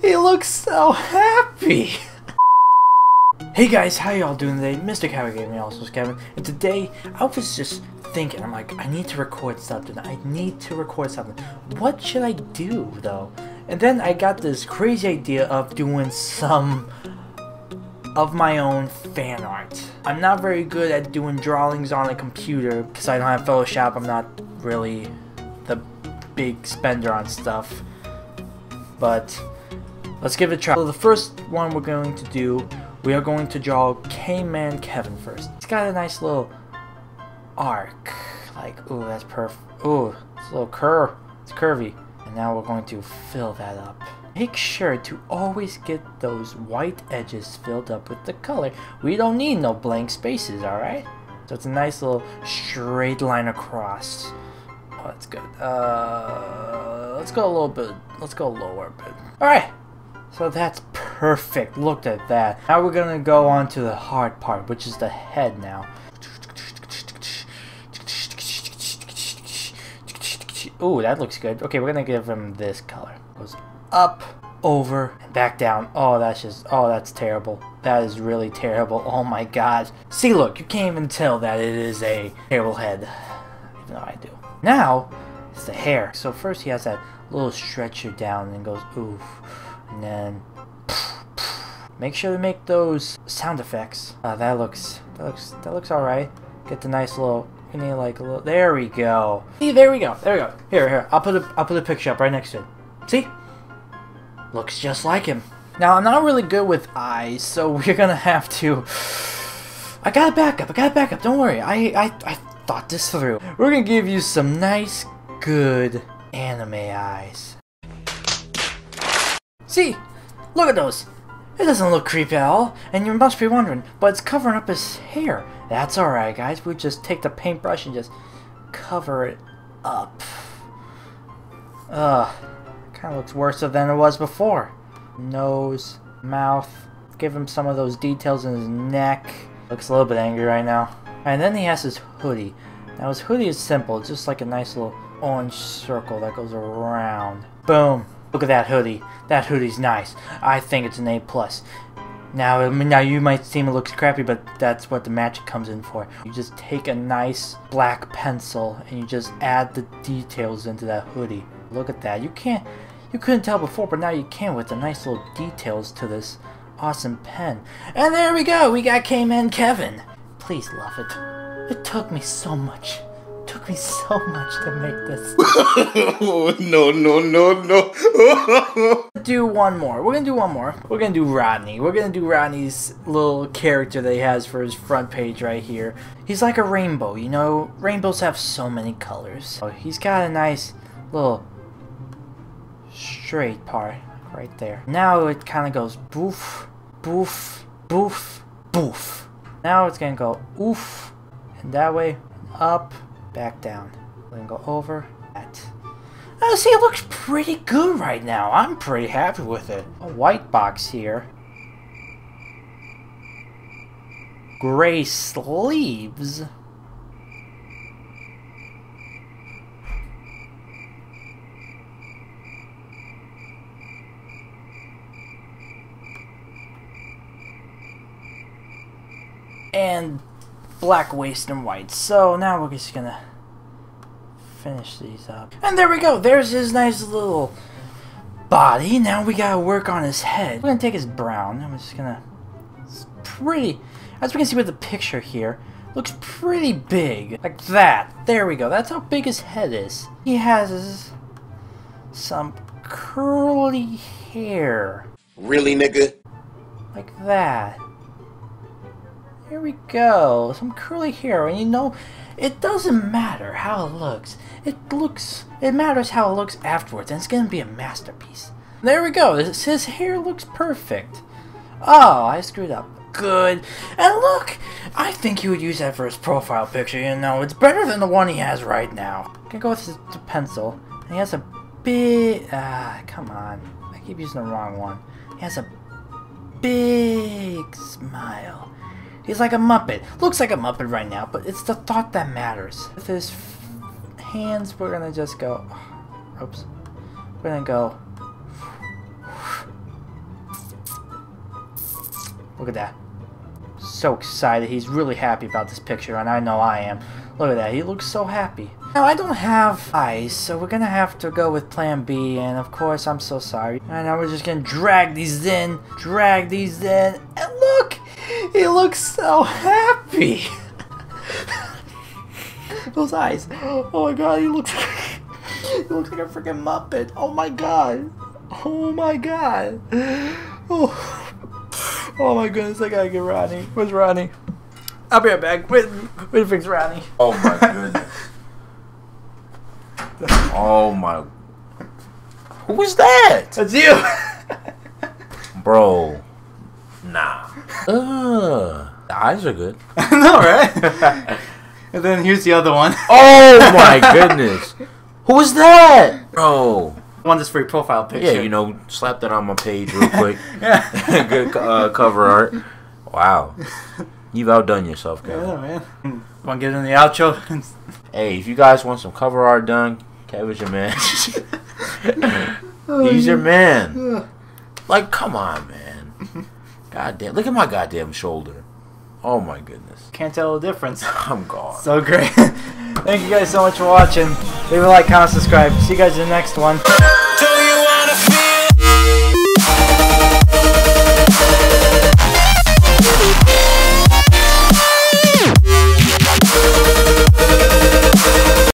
he looks so happy. hey guys, how y'all doing today? Mr. Cow Gaming, also Kevin, and today I was just thinking, I'm like, I need to record something. I need to record something. What should I do though? And then I got this crazy idea of doing some of my own fan art. I'm not very good at doing drawings on a computer because I don't have Photoshop. I'm not really the big spender on stuff. But let's give it a try. So the first one we're going to do, we are going to draw K-Man Kevin first. He's got a nice little arc. Like, ooh, that's perfect. Ooh, it's a little curve. It's curvy. And now we're going to fill that up. Make sure to always get those white edges filled up with the color. We don't need no blank spaces, alright? So it's a nice little straight line across. Oh, that's good. Uh, let's go a little bit, let's go lower a bit. Alright, so that's perfect. Look at that. Now we're gonna go on to the hard part, which is the head now. Ooh, that looks good. Okay, we're gonna give him this color. Goes up, over, and back down. Oh, that's just, oh, that's terrible. That is really terrible. Oh my god. See, look, you can't even tell that it is a terrible head. Even though I do. Now, it's the hair. So first he has that little stretcher down and goes oof. And then make sure to make those sound effects. Uh, that looks, that looks, that looks alright. Get the nice little we need like a little. There we go. See, there we go. There we go. Here, here. I'll put a I'll put a picture up right next to it. See? Looks just like him. Now, I'm not really good with eyes, so we're gonna have to... I got a backup, I got a backup, don't worry. I, I, I thought this through. We're gonna give you some nice, good anime eyes. See? Look at those. It doesn't look creepy at all, and you must be wondering, but it's covering up his hair. That's alright, guys. We just take the paintbrush and just cover it up. Ugh. Kind of looks worse than it was before. Nose, mouth. Give him some of those details in his neck. Looks a little bit angry right now. And then he has his hoodie. Now his hoodie is simple. Just like a nice little orange circle that goes around. Boom. Look at that hoodie. That hoodie's nice. I think it's an A+. plus. Now, now you might seem it looks crappy, but that's what the magic comes in for. You just take a nice black pencil and you just add the details into that hoodie. Look at that. You can't you couldn't tell before, but now you can with the nice little details to this awesome pen. And there we go, we got K-Man Kevin. Please love it. It took me so much. Took me so much to make this. no, no, no, no. do one more. We're gonna do one more. We're gonna do Rodney. We're gonna do Rodney's little character that he has for his front page right here. He's like a rainbow, you know? Rainbows have so many colors. He's got a nice little straight part right there. Now it kind of goes boof, boof, boof, boof. Now it's gonna go oof, and that way, up, back down. We're go over, that. Oh, see, it looks pretty good right now. I'm pretty happy with it. A white box here. Gray sleeves. and black waist and white. So now we're just gonna finish these up. And there we go. There's his nice little body. Now we gotta work on his head. We're gonna take his brown. I'm just gonna... It's pretty... As we can see with the picture here, looks pretty big. Like that. There we go. That's how big his head is. He has some curly hair. Really, nigga? Like that. Here we go. Some curly hair. And you know, it doesn't matter how it looks. It looks, it matters how it looks afterwards. And it's to be a masterpiece. There we go. His hair looks perfect. Oh, I screwed up. Good. And look, I think he would use that for his profile picture, you know. It's better than the one he has right now. I'm gonna go with his, pencil. he has a big... Ah, come on. I keep using the wrong one. He has a big smile. He's like a Muppet. Looks like a Muppet right now, but it's the thought that matters. With his hands, we're gonna just go... Oops. We're gonna go... Look at that. So excited. He's really happy about this picture, and I know I am. Look at that. He looks so happy. Now, I don't have eyes, so we're gonna have to go with plan B, and of course, I'm so sorry. And now we're just gonna drag these in, drag these in! He looks so happy! Those eyes. Oh my god, he looks he looks like a freaking Muppet. Oh my god. Oh my god. Oh, oh my goodness, I gotta get Ronnie. Where's Ronnie? I'll be right back. Wait, wait fix Ronnie. Oh my goodness. oh my. Who was that? That's you! Bro. Nah. Uh, the eyes are good. no, right? and then here's the other one. Oh my goodness. Who was that? Bro. One that's for your profile picture. Yeah, you know, slap that on my page real quick. yeah. good uh, cover art. Wow. You've outdone yourself, Kevin. Yeah, man. Want to get in the outro? Hey, if you guys want some cover art done, Kevin's your man. He's your man. Like, come on, man. Goddamn. Look at my goddamn shoulder. Oh my goodness. Can't tell the difference. I'm gone. So great. Thank you guys so much for watching. Leave a like, comment, subscribe. See you guys in the next one.